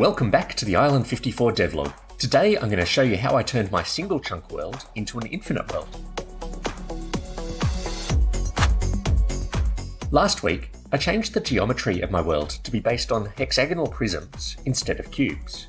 Welcome back to the Island 54 devlog. Today I'm going to show you how I turned my single chunk world into an infinite world. Last week, I changed the geometry of my world to be based on hexagonal prisms instead of cubes.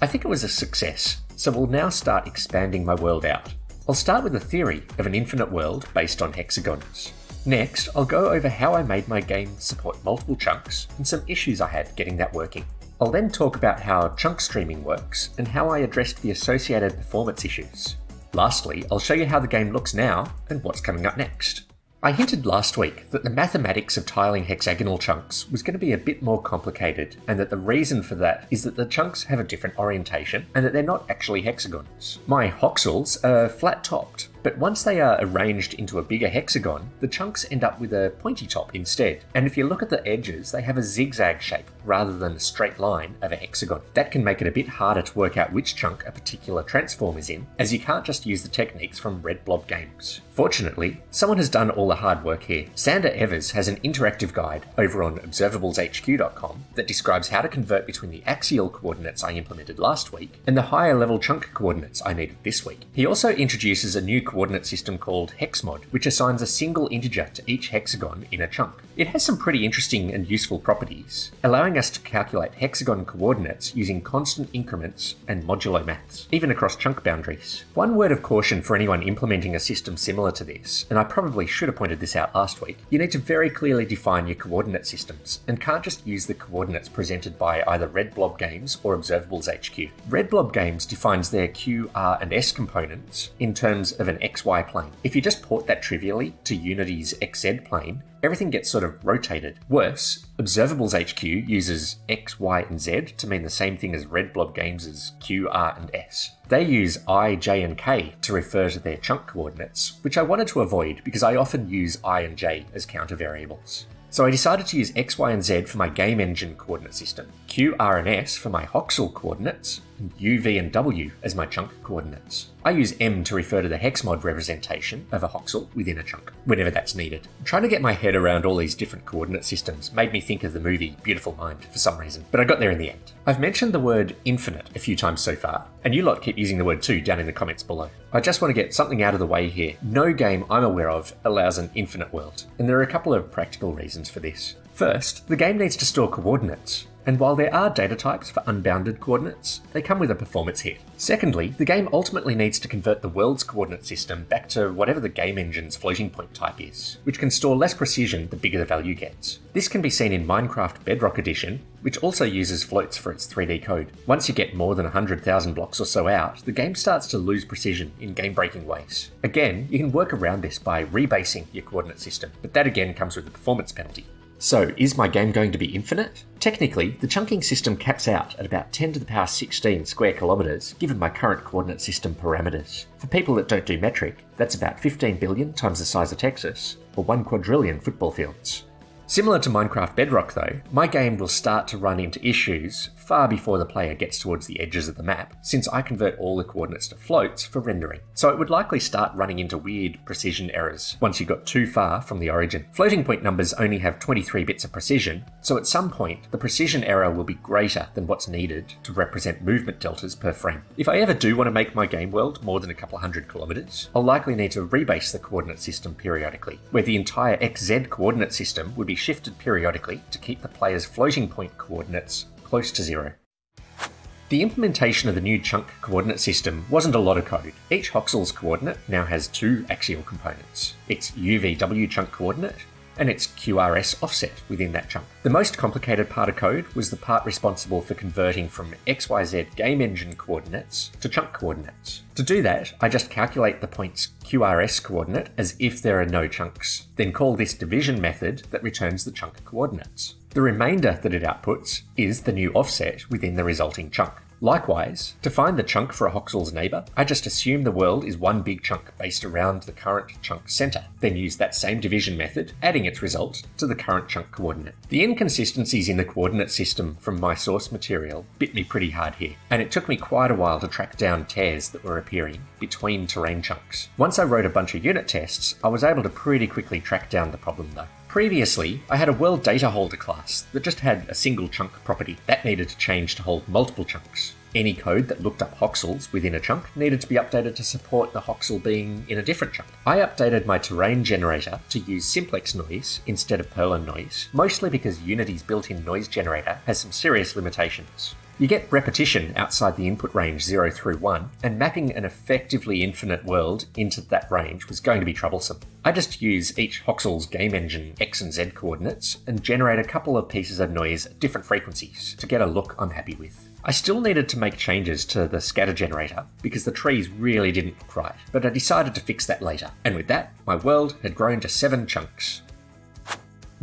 I think it was a success, so we'll now start expanding my world out. I'll start with a theory of an infinite world based on hexagons. Next, I'll go over how I made my game support multiple chunks and some issues I had getting that working. I'll then talk about how chunk streaming works and how I addressed the associated performance issues. Lastly, I'll show you how the game looks now and what's coming up next. I hinted last week that the mathematics of tiling hexagonal chunks was going to be a bit more complicated, and that the reason for that is that the chunks have a different orientation and that they're not actually hexagons. My hoxels are flat topped, but once they are arranged into a bigger hexagon, the chunks end up with a pointy top instead. And if you look at the edges, they have a zigzag shape rather than a straight line of a hexagon. That can make it a bit harder to work out which chunk a particular transform is in, as you can't just use the techniques from Red Blob Games. Fortunately, someone has done all the hard work here. Sander Evers has an interactive guide over on observablehq.com that describes how to convert between the axial coordinates I implemented last week and the higher level chunk coordinates I needed this week. He also introduces a new coordinate system called hexmod, which assigns a single integer to each hexagon in a chunk. It has some pretty interesting and useful properties, allowing us to calculate hexagon coordinates using constant increments and modulo maths, even across chunk boundaries. One word of caution for anyone implementing a system similar to this, and I probably should have pointed this out last week, you need to very clearly define your coordinate systems, and can't just use the coordinates presented by either Red Blob Games or Observables HQ. Red Blob Games defines their Q, R, and S components in terms of an XY plane. If you just port that trivially to Unity's XZ plane, everything gets sort of rotated. Worse, Observables HQ uses X, Y, and Z to mean the same thing as Red Blob Games' Q, R, and S. They use I, J, and K to refer to their chunk coordinates, which I wanted to avoid because I often use I and J as counter variables. So I decided to use X, Y, and Z for my game engine coordinate system, Q, R, and S for my Hoxel coordinates, U, V, and W as my chunk coordinates. I use M to refer to the hexmod representation of a hoxel within a chunk, whenever that's needed. Trying to get my head around all these different coordinate systems made me think of the movie Beautiful Mind for some reason, but I got there in the end. I've mentioned the word infinite a few times so far, and you lot keep using the word too down in the comments below. I just want to get something out of the way here. No game I'm aware of allows an infinite world, and there are a couple of practical reasons for this. First, the game needs to store coordinates, and while there are data types for unbounded coordinates, they come with a performance hit. Secondly, the game ultimately needs to convert the world's coordinate system back to whatever the game engine's floating point type is, which can store less precision the bigger the value gets. This can be seen in Minecraft Bedrock Edition, which also uses floats for its 3D code. Once you get more than 100,000 blocks or so out, the game starts to lose precision in game breaking ways. Again, you can work around this by rebasing your coordinate system, but that again comes with a performance penalty. So, is my game going to be infinite? Technically, the chunking system caps out at about 10 to the power 16 square kilometres, given my current coordinate system parameters. For people that don't do metric, that's about 15 billion times the size of Texas, or 1 quadrillion football fields. Similar to Minecraft Bedrock though, my game will start to run into issues far before the player gets towards the edges of the map, since I convert all the coordinates to floats for rendering. So it would likely start running into weird precision errors once you got too far from the origin. Floating point numbers only have 23 bits of precision, so at some point the precision error will be greater than what's needed to represent movement deltas per frame. If I ever do want to make my game world more than a couple hundred kilometres, I'll likely need to rebase the coordinate system periodically, where the entire XZ coordinate system would be shifted periodically to keep the player's floating point coordinates close to zero. The implementation of the new chunk coordinate system wasn't a lot of code. Each Hoxel's coordinate now has two axial components its UVW chunk coordinate and its QRS offset within that chunk. The most complicated part of code was the part responsible for converting from XYZ game engine coordinates to chunk coordinates. To do that, I just calculate the point's QRS coordinate as if there are no chunks, then call this division method that returns the chunk coordinates. The remainder that it outputs is the new offset within the resulting chunk. Likewise, to find the chunk for a Hoxel's neighbour, I just assume the world is one big chunk based around the current chunk centre, then use that same division method, adding its result to the current chunk coordinate. The inconsistencies in the coordinate system from my source material bit me pretty hard here, and it took me quite a while to track down tears that were appearing between terrain chunks. Once I wrote a bunch of unit tests, I was able to pretty quickly track down the problem though. Previously, I had a world data holder class that just had a single chunk property. That needed to change to hold multiple chunks. Any code that looked up voxels within a chunk needed to be updated to support the voxel being in a different chunk. I updated my terrain generator to use simplex noise instead of Perlin noise, mostly because Unity's built in noise generator has some serious limitations. You get repetition outside the input range 0 through 1, and mapping an effectively infinite world into that range was going to be troublesome. I just use each voxel's game engine X and Z coordinates and generate a couple of pieces of noise at different frequencies to get a look I'm happy with. I still needed to make changes to the scatter generator because the trees really didn't look right, but I decided to fix that later, and with that, my world had grown to seven chunks.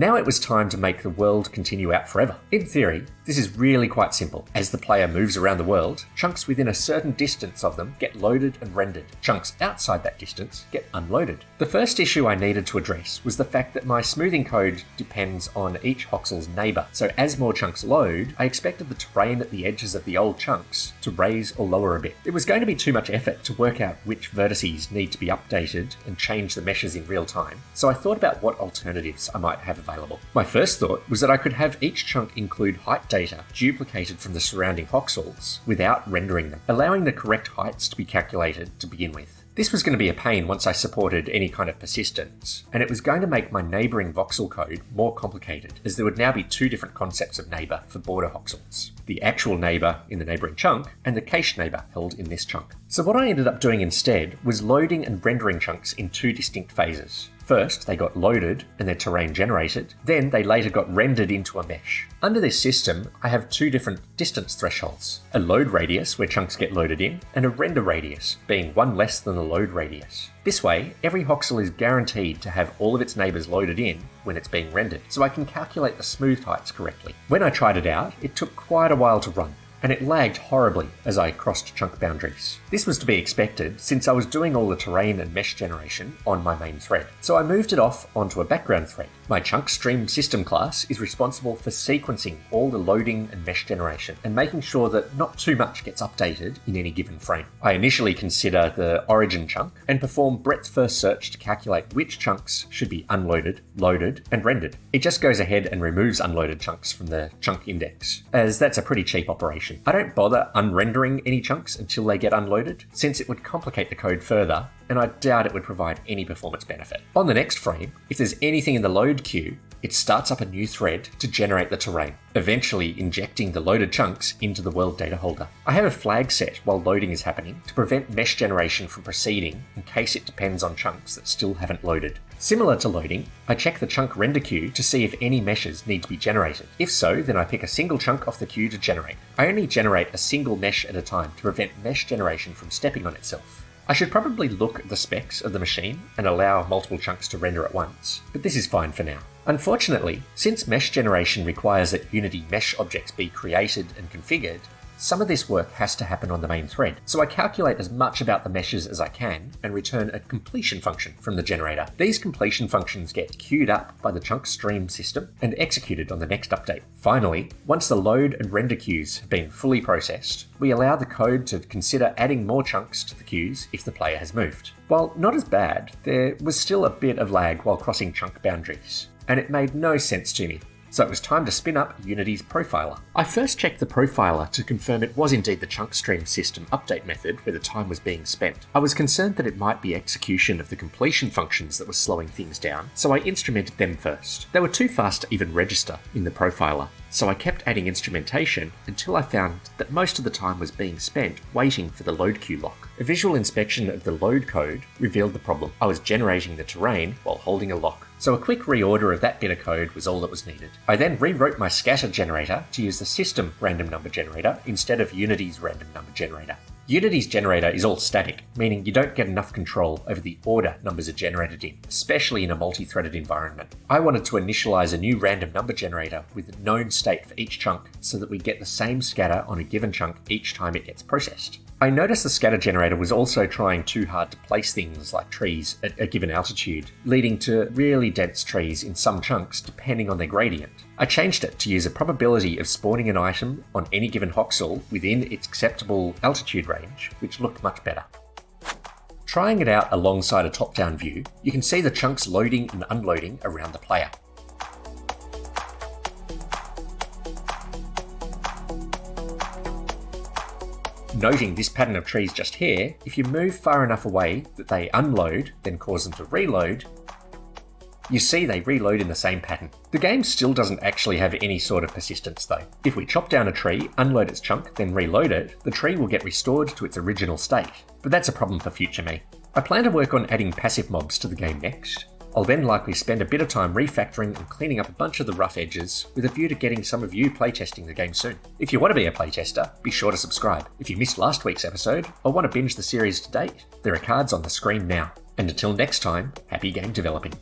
Now it was time to make the world continue out forever. In theory, this is really quite simple. As the player moves around the world, chunks within a certain distance of them get loaded and rendered. Chunks outside that distance get unloaded. The first issue I needed to address was the fact that my smoothing code depends on each voxel's neighbour. So as more chunks load, I expected the terrain at the edges of the old chunks to raise or lower a bit. It was going to be too much effort to work out which vertices need to be updated and change the meshes in real time. So I thought about what alternatives I might have available. My first thought was that I could have each chunk include height data duplicated from the surrounding voxels without rendering them, allowing the correct heights to be calculated to begin with. This was going to be a pain once I supported any kind of persistence, and it was going to make my neighbouring voxel code more complicated, as there would now be two different concepts of neighbour for border voxels the actual neighbour in the neighbouring chunk, and the cache neighbour held in this chunk. So, what I ended up doing instead was loading and rendering chunks in two distinct phases. First, they got loaded and their terrain generated, then they later got rendered into a mesh. Under this system, I have two different distance thresholds a load radius, where chunks get loaded in, and a render radius, being one less than the load radius. This way, every voxel is guaranteed to have all of its neighbours loaded in when it's being rendered, so I can calculate the smooth heights correctly. When I tried it out, it took quite a while to run, and it lagged horribly as I crossed chunk boundaries. This was to be expected since I was doing all the terrain and mesh generation on my main thread, so I moved it off onto a background thread. My chunk stream system class is responsible for sequencing all the loading and mesh generation and making sure that not too much gets updated in any given frame. I initially consider the origin chunk and perform breadth first search to calculate which chunks should be unloaded, loaded, and rendered. It just goes ahead and removes unloaded chunks from the chunk index, as that's a pretty cheap operation. I don't bother unrendering any chunks until they get unloaded, since it would complicate the code further, and I doubt it would provide any performance benefit. On the next frame, if there's anything in the load queue, it starts up a new thread to generate the terrain, eventually injecting the loaded chunks into the world data holder. I have a flag set while loading is happening to prevent mesh generation from proceeding in case it depends on chunks that still haven't loaded. Similar to loading, I check the chunk render queue to see if any meshes need to be generated. If so, then I pick a single chunk off the queue to generate. I only generate a single mesh at a time to prevent mesh generation from stepping on itself. I should probably look at the specs of the machine and allow multiple chunks to render at once, but this is fine for now. Unfortunately, since mesh generation requires that Unity mesh objects be created and configured, some of this work has to happen on the main thread, so I calculate as much about the meshes as I can and return a completion function from the generator. These completion functions get queued up by the chunk stream system and executed on the next update. Finally, once the load and render queues have been fully processed, we allow the code to consider adding more chunks to the queues if the player has moved. While not as bad, there was still a bit of lag while crossing chunk boundaries, and it made no sense to me so it was time to spin up Unity's profiler. I first checked the profiler to confirm it was indeed the chunk stream system update method where the time was being spent. I was concerned that it might be execution of the completion functions that was slowing things down, so I instrumented them first. They were too fast to even register in the profiler, so I kept adding instrumentation until I found that most of the time was being spent waiting for the load queue lock. A visual inspection of the load code revealed the problem. I was generating the terrain while holding a lock. So a quick reorder of that bit of code was all that was needed. I then rewrote my scatter generator to use the system random number generator instead of Unity's random number generator. Unity's generator is all static, meaning you don't get enough control over the order numbers are generated in, especially in a multi-threaded environment. I wanted to initialize a new random number generator with a known state for each chunk so that we get the same scatter on a given chunk each time it gets processed. I noticed the scatter generator was also trying too hard to place things like trees at a given altitude, leading to really dense trees in some chunks depending on their gradient. I changed it to use a probability of spawning an item on any given voxel within its acceptable altitude range, which looked much better. Trying it out alongside a top-down view, you can see the chunks loading and unloading around the player. Noting this pattern of trees just here, if you move far enough away that they unload, then cause them to reload, you see they reload in the same pattern. The game still doesn't actually have any sort of persistence though. If we chop down a tree, unload its chunk, then reload it, the tree will get restored to its original state. But that's a problem for future me. I plan to work on adding passive mobs to the game next. I'll then likely spend a bit of time refactoring and cleaning up a bunch of the rough edges with a view to getting some of you playtesting the game soon. If you want to be a playtester, be sure to subscribe. If you missed last week's episode or want to binge the series to date, there are cards on the screen now. And until next time, happy game developing.